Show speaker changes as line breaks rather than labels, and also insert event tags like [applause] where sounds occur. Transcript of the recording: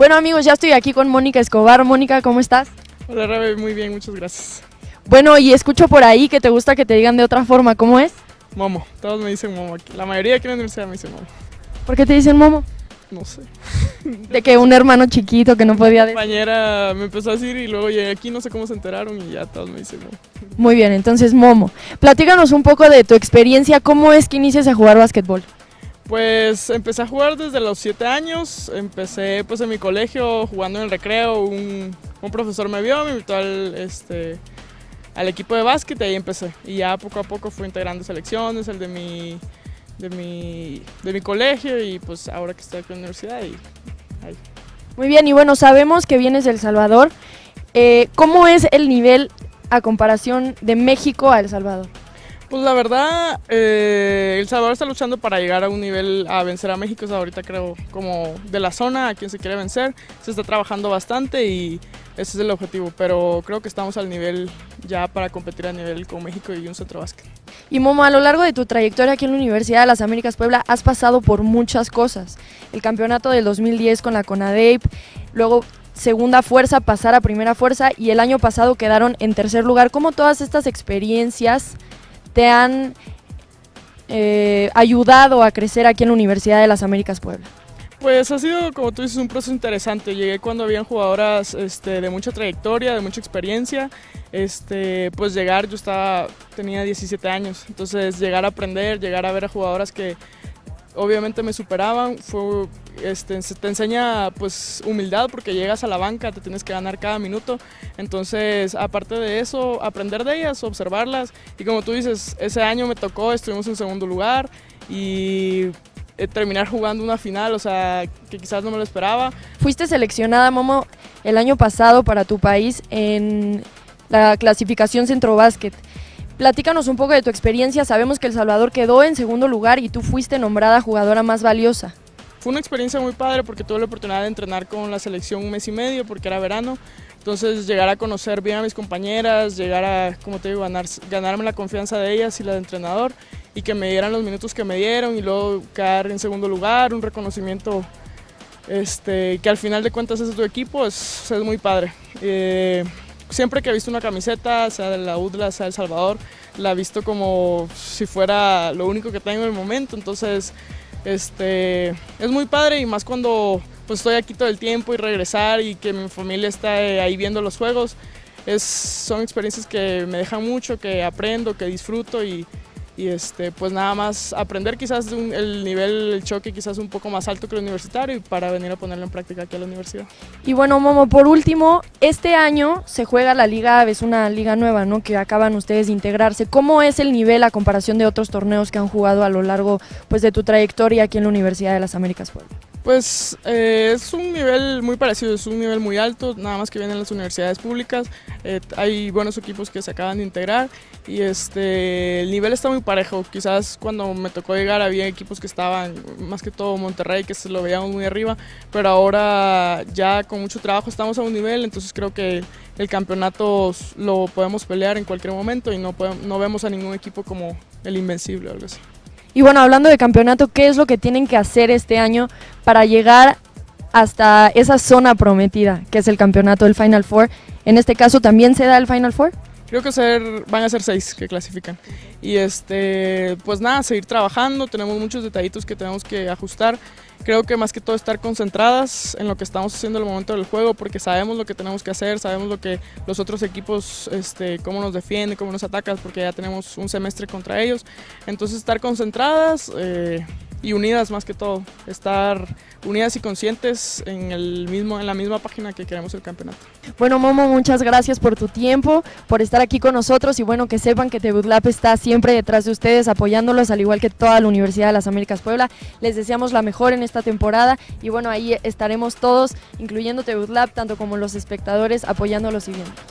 Bueno amigos, ya estoy aquí con Mónica Escobar. Mónica, ¿cómo estás?
Hola Rabe, muy bien, muchas gracias.
Bueno, y escucho por ahí que te gusta que te digan de otra forma, ¿cómo es?
Momo, todos me dicen Momo aquí. La mayoría aquí en la universidad me dicen Momo.
¿Por qué te dicen Momo?
No sé. [laughs]
De que un hermano chiquito que no podía
Mi compañera me empezó a decir y luego llegué aquí, no sé cómo se enteraron y ya todos me dicen Momo.
Muy bien, entonces Momo. Platícanos un poco de tu experiencia, ¿cómo es que inicias a jugar básquetbol?
Pues empecé a jugar desde los 7 años, empecé pues en mi colegio jugando en el recreo, un, profesor me vio, me invitó al, este, al equipo de básquet y ahí empecé. Y ya poco a poco fui integrando selecciones, el de mi, de mi, de mi colegio y pues ahora que estoy aquí en la universidad y ahí.
Muy bien, y bueno, sabemos que vienes de El Salvador. Eh, ¿Cómo es el nivel a comparación de México a El Salvador?
Pues la verdad, eh, El Salvador está luchando para llegar a un nivel a vencer a México, es ahorita creo como de la zona a quien se quiere vencer, se está trabajando bastante y ese es el objetivo, pero creo que estamos al nivel ya para competir a nivel con México y un centro básquet.
Y Momo, a lo largo de tu trayectoria aquí en la Universidad de las Américas Puebla has pasado por muchas cosas. El campeonato del 2010 con la CONADEIP, luego segunda fuerza, pasar a primera fuerza y el año pasado quedaron en tercer lugar. ¿Cómo todas estas experiencias te han eh, ayudado a crecer aquí en la Universidad de las Américas Puebla?
Pues ha sido, como tú dices, un proceso interesante. Llegué cuando habían jugadoras este, de mucha trayectoria, de mucha experiencia. Este, pues llegar, yo estaba, tenía 17 años, entonces llegar a aprender, llegar a ver a jugadoras que obviamente me superaban, fue, este, te enseña pues humildad porque llegas a la banca, te tienes que ganar cada minuto, entonces aparte de eso, aprender de ellas, observarlas y como tú dices, ese año me tocó, estuvimos en segundo lugar y eh, terminar jugando una final, o sea, que quizás no me lo esperaba.
Fuiste seleccionada, Momo, el año pasado para tu país en la clasificación Centro Básquet. Platícanos un poco de tu experiencia. Sabemos que El Salvador quedó en segundo lugar y tú fuiste nombrada jugadora más valiosa.
Fue una experiencia muy padre porque tuve la oportunidad de entrenar con la selección un mes y medio porque era verano. Entonces llegar a conocer bien a mis compañeras, llegar a, como te digo, ganar, ganarme la confianza de ellas y la del entrenador y que me dieran los minutos que me dieron y luego quedar en segundo lugar, un reconocimiento este, que al final de cuentas es tu equipo, es, es muy padre. Eh, siempre que he visto una camiseta, sea de la UDLA, sea de El Salvador, la he visto como si fuera lo único que tengo en el momento, entonces este, es muy padre y más cuando pues, estoy aquí todo el tiempo y regresar y que mi familia está ahí viendo los juegos, es, son experiencias que me dejan mucho, que aprendo, que disfruto y, y este, pues nada más aprender quizás el nivel, el choque quizás un poco más alto que el universitario para venir a ponerlo en práctica aquí a la universidad.
Y bueno, Momo, por último, este año se juega la Liga es una liga nueva, ¿no? Que acaban ustedes de integrarse. ¿Cómo es el nivel a comparación de otros torneos que han jugado a lo largo pues, de tu trayectoria aquí en la Universidad de las Américas Puebla?
Pues eh, es un nivel muy parecido, es un nivel muy alto, nada más que vienen las universidades públicas, eh, hay buenos equipos que se acaban de integrar y este, el nivel está muy parejo, quizás cuando me tocó llegar había equipos que estaban, más que todo Monterrey, que se lo veíamos muy arriba, pero ahora ya con mucho trabajo estamos a un nivel, entonces creo que el campeonato lo podemos pelear en cualquier momento y no, no vemos a ningún equipo como el invencible o algo así.
Y bueno, hablando de campeonato, ¿qué es lo que tienen que hacer este año para llegar hasta esa zona prometida, que es el campeonato del Final Four? En este caso, ¿también se da el Final Four?
Creo que ser, van a ser seis que clasifican. Y este, pues nada, seguir trabajando, tenemos muchos detallitos que tenemos que ajustar. Creo que más que todo estar concentradas en lo que estamos haciendo en el momento del juego, porque sabemos lo que tenemos que hacer, sabemos lo que los otros equipos, este, cómo nos defienden, cómo nos atacan, porque ya tenemos un semestre contra ellos. Entonces estar concentradas, eh, y unidas más que todo, estar unidas y conscientes en, el mismo, en la misma página que queremos el campeonato.
Bueno Momo, muchas gracias por tu tiempo, por estar aquí con nosotros y bueno, que sepan que Tebutlap está siempre detrás de ustedes apoyándolos, al igual que toda la Universidad de las Américas Puebla. Les deseamos la mejor en esta temporada y bueno, ahí estaremos todos, incluyendo Tebutlap, tanto como los espectadores, apoyándolos y viéndolos.